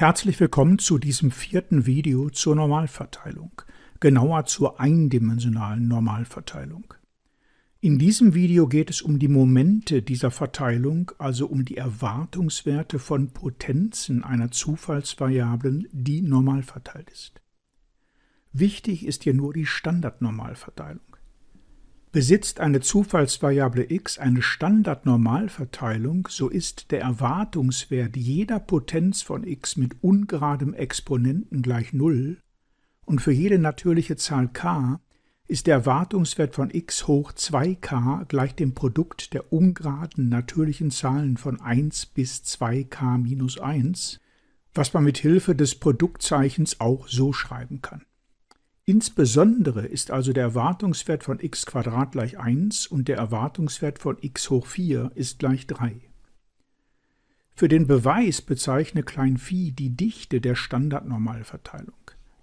Herzlich willkommen zu diesem vierten Video zur Normalverteilung, genauer zur eindimensionalen Normalverteilung. In diesem Video geht es um die Momente dieser Verteilung, also um die Erwartungswerte von Potenzen einer Zufallsvariablen, die normal verteilt ist. Wichtig ist hier nur die Standardnormalverteilung. Besitzt eine Zufallsvariable x eine Standardnormalverteilung, so ist der Erwartungswert jeder Potenz von x mit ungeradem Exponenten gleich 0 und für jede natürliche Zahl k ist der Erwartungswert von x hoch 2k gleich dem Produkt der ungeraden natürlichen Zahlen von 1 bis 2k minus 1, was man mit Hilfe des Produktzeichens auch so schreiben kann. Insbesondere ist also der Erwartungswert von x gleich 1 und der Erwartungswert von x hoch 4 ist gleich 3. Für den Beweis bezeichne phi die Dichte der Standardnormalverteilung.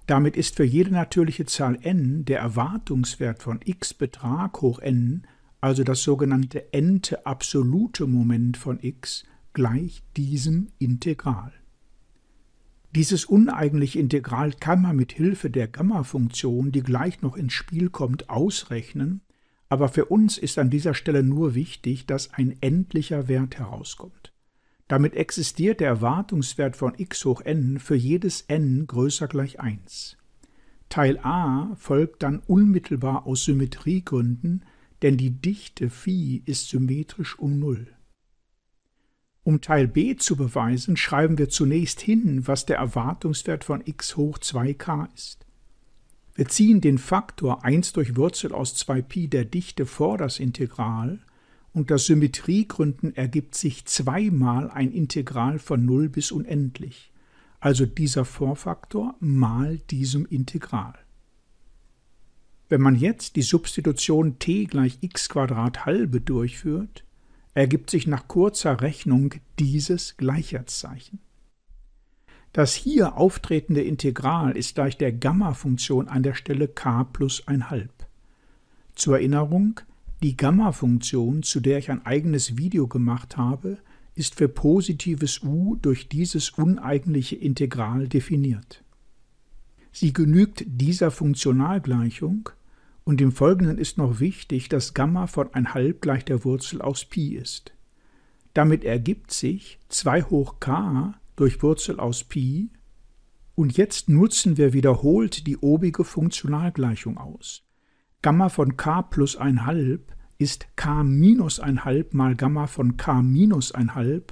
Damit ist für jede natürliche Zahl n der Erwartungswert von x Betrag hoch n, also das sogenannte n-te absolute Moment von x, gleich diesem Integral. Dieses uneigentliche Integral kann man mit Hilfe der Gamma-Funktion, die gleich noch ins Spiel kommt, ausrechnen, aber für uns ist an dieser Stelle nur wichtig, dass ein endlicher Wert herauskommt. Damit existiert der Erwartungswert von x hoch n für jedes n größer gleich 1. Teil a folgt dann unmittelbar aus Symmetriegründen, denn die Dichte phi ist symmetrisch um 0. Um Teil b zu beweisen, schreiben wir zunächst hin, was der Erwartungswert von x hoch 2k ist. Wir ziehen den Faktor 1 durch Wurzel aus 2pi der Dichte vor das Integral und das Symmetriegründen ergibt sich zweimal ein Integral von 0 bis unendlich, also dieser Vorfaktor mal diesem Integral. Wenn man jetzt die Substitution t gleich x halbe durchführt, ergibt sich nach kurzer Rechnung dieses Gleichheitszeichen. Das hier auftretende Integral ist gleich der Gamma-Funktion an der Stelle k plus 1,5. Zur Erinnerung, die Gamma-Funktion, zu der ich ein eigenes Video gemacht habe, ist für positives u durch dieses uneigentliche Integral definiert. Sie genügt dieser Funktionalgleichung und im Folgenden ist noch wichtig, dass Gamma von 1,5 gleich der Wurzel aus Pi ist. Damit ergibt sich 2 hoch k durch Wurzel aus Pi und jetzt nutzen wir wiederholt die obige Funktionalgleichung aus. Gamma von k plus 1,5 ist k minus 1,5 mal Gamma von k minus 1,5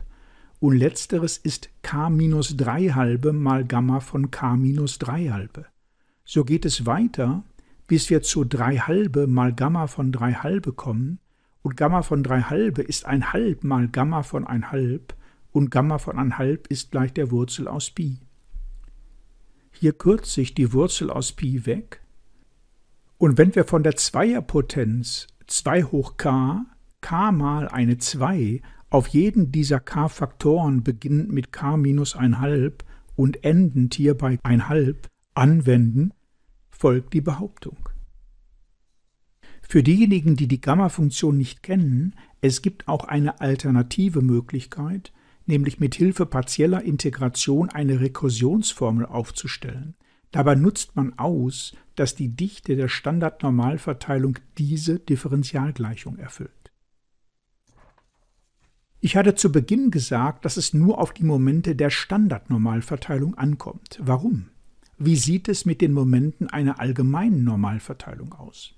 und letzteres ist k minus 3 halbe mal Gamma von k minus 3 halbe. So geht es weiter bis wir zu 3 halbe mal Gamma von 3 halbe kommen. Und Gamma von 3 halbe ist ein halb mal Gamma von 1 halb und Gamma von 1 halb ist gleich der Wurzel aus Pi. Hier kürzt sich die Wurzel aus Pi weg. Und wenn wir von der Zweierpotenz 2 hoch k, k mal eine 2 auf jeden dieser k-Faktoren beginnend mit k minus 1 halb und endend hier bei 1 halb anwenden, folgt die Behauptung. Für diejenigen, die die Gamma-Funktion nicht kennen, es gibt auch eine alternative Möglichkeit, nämlich mit Hilfe partieller Integration eine Rekursionsformel aufzustellen. Dabei nutzt man aus, dass die Dichte der Standardnormalverteilung diese Differentialgleichung erfüllt. Ich hatte zu Beginn gesagt, dass es nur auf die Momente der Standardnormalverteilung ankommt. Warum? Wie sieht es mit den Momenten einer allgemeinen Normalverteilung aus?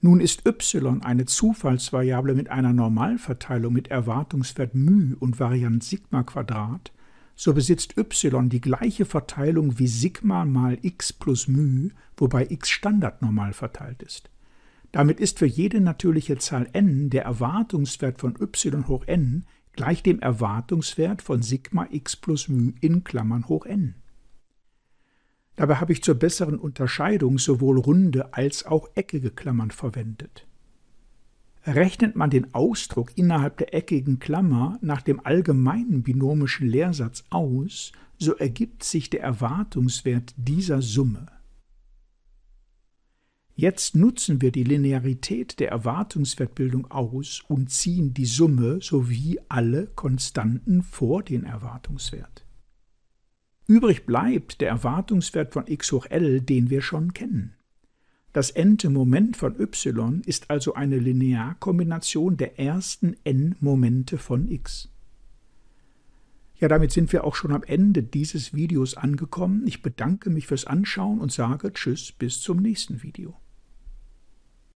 Nun ist y eine Zufallsvariable mit einer Normalverteilung mit Erwartungswert μ und Variant Sigma Quadrat, so besitzt y die gleiche Verteilung wie Sigma mal x plus μ, wobei x standardnormal verteilt ist. Damit ist für jede natürliche Zahl n der Erwartungswert von y hoch n gleich dem Erwartungswert von Sigma x plus μ in Klammern hoch n. Dabei habe ich zur besseren Unterscheidung sowohl runde als auch eckige Klammern verwendet. Rechnet man den Ausdruck innerhalb der eckigen Klammer nach dem allgemeinen binomischen Lehrsatz aus, so ergibt sich der Erwartungswert dieser Summe. Jetzt nutzen wir die Linearität der Erwartungswertbildung aus und ziehen die Summe sowie alle Konstanten vor den Erwartungswert. Übrig bleibt der Erwartungswert von x hoch l, den wir schon kennen. Das n-te Moment von y ist also eine Linearkombination der ersten n Momente von x. Ja, damit sind wir auch schon am Ende dieses Videos angekommen. Ich bedanke mich fürs Anschauen und sage Tschüss bis zum nächsten Video.